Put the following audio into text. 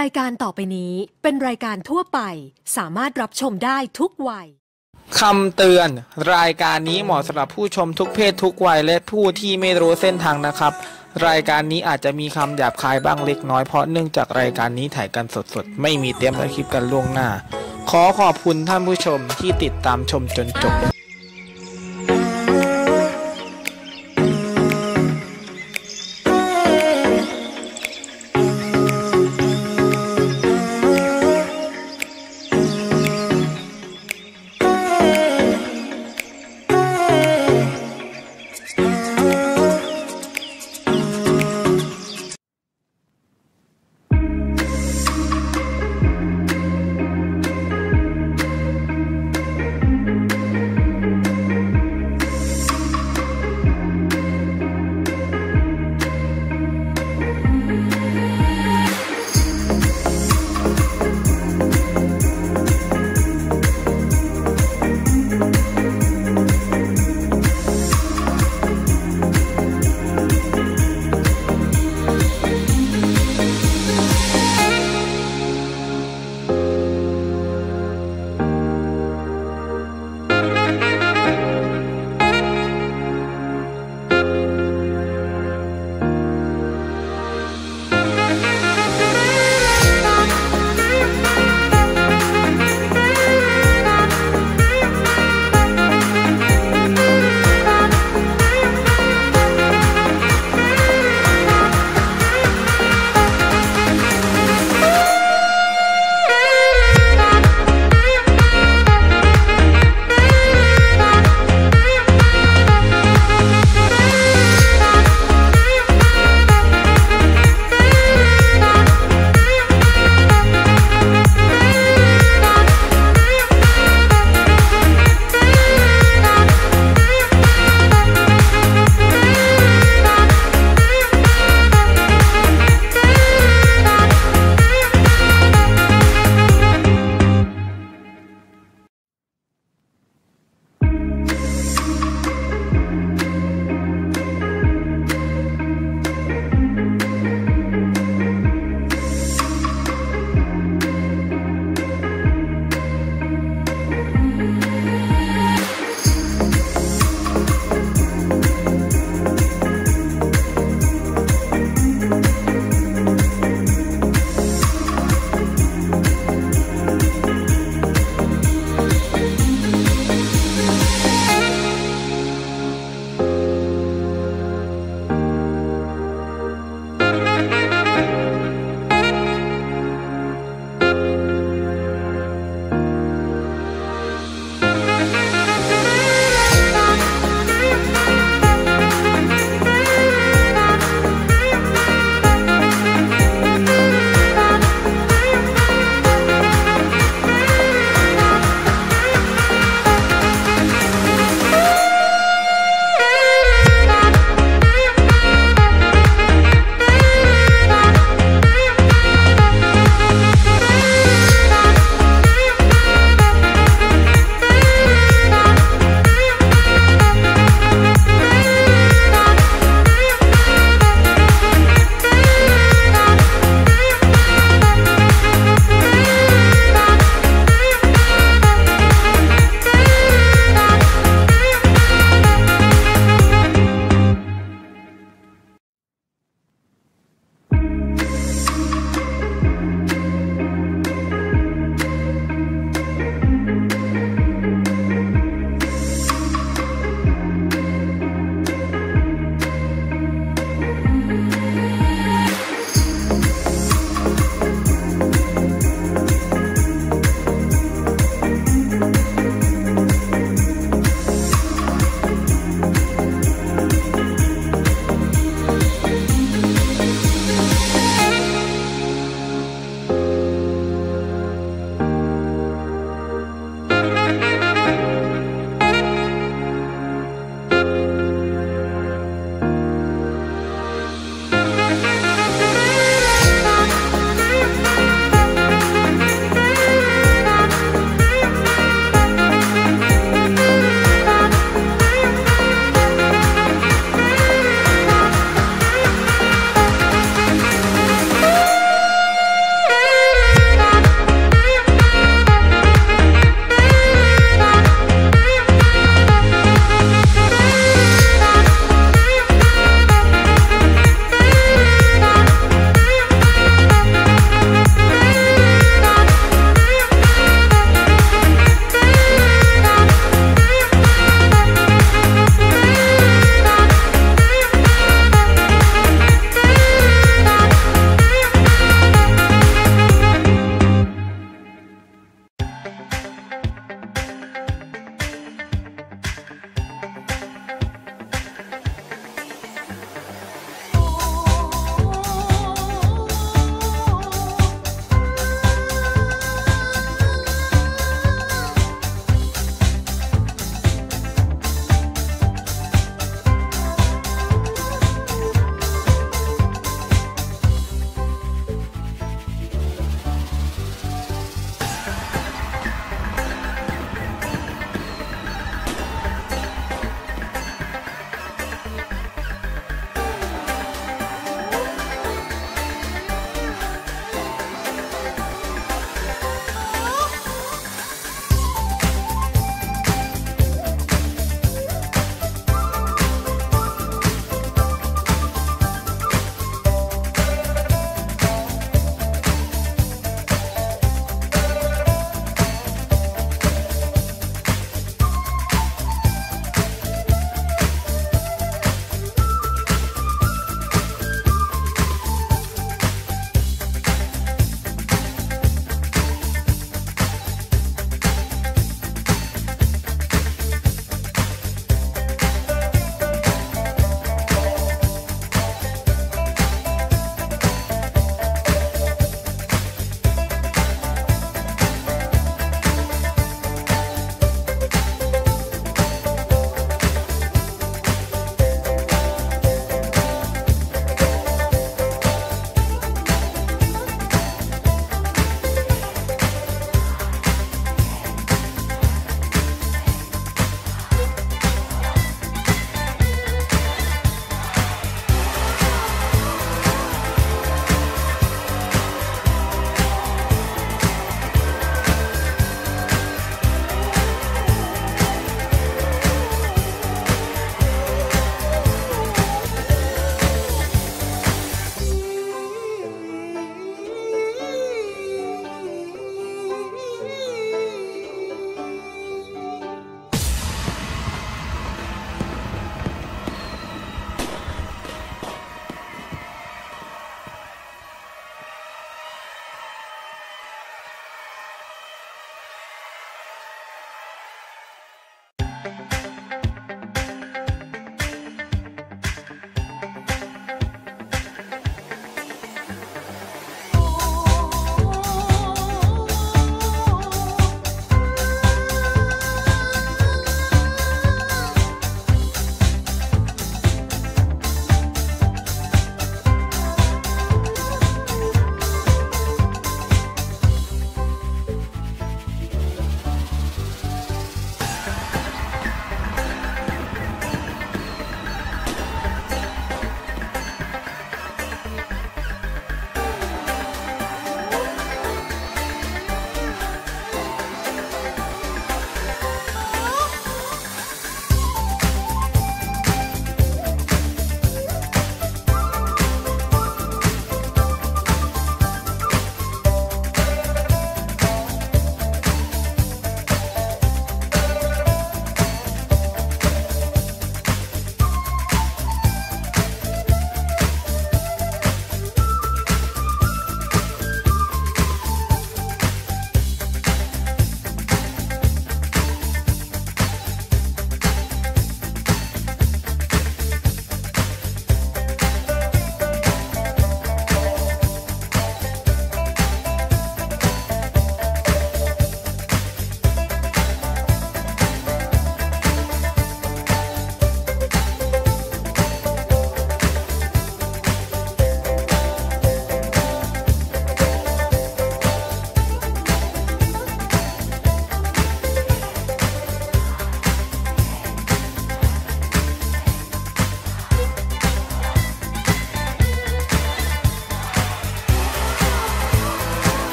รายการต่อไปนี้เป็นรายการทั่วไป สามารถรับชมได้ทุกวัย คำเตือน รายการนี้เหมาะสำหรับผู้ชมทุกเพศทุกวัยและผู้ที่ไม่รู้เส้นทางนะครับ รายการนี้อาจจะมีคำหยาบคายบ้างเล็กน้อยเพราะเนื่องจากรายการนี้ถ่ายกันสดๆ ไม่มีเตรียมและคลิปกันล่วงหน้า ขอขอบคุณท่านผู้ชมที่ติดตามชมจนจบ